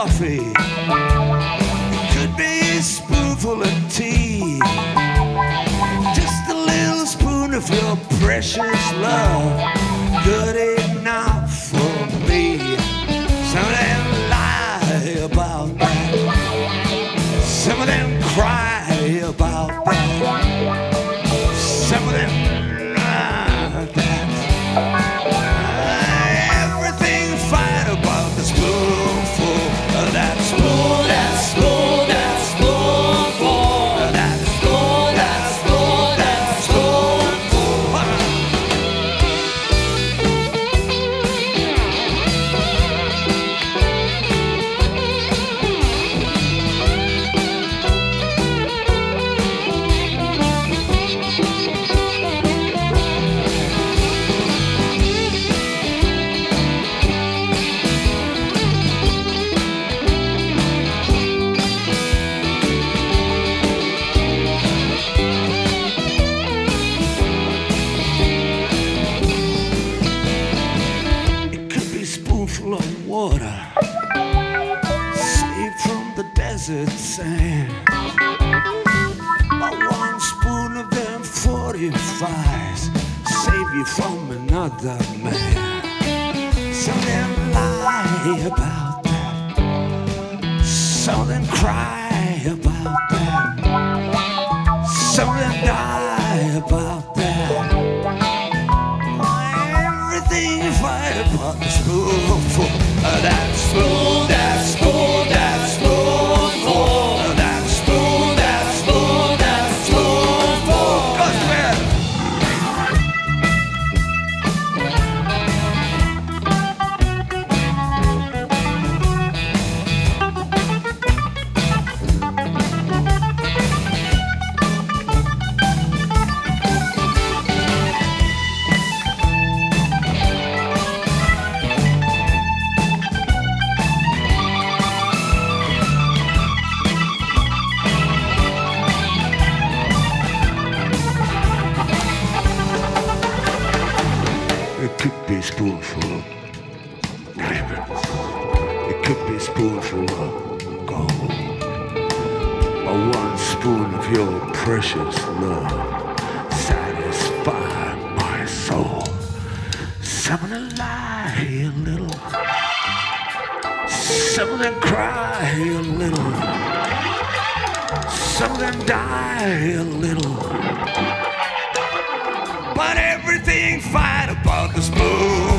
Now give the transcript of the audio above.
coffee. It could be a spoonful of tea. Just a little spoon of your precious love. Good enough for me. Some of them lie about that. Some of them cry about that. Desert sand. Or one spoon of them 45s save you from another man. Some of them lie about that. Some of them cry about that. Some of them die about that. Everything you fight about the It could be a spoonful of diamonds. It could be a spoonful of gold. Or one spoon of your precious love. Satisfy my soul. Some of them lie a little. Some of them cry a little. Some of them die a little. But everything fight about the spoon.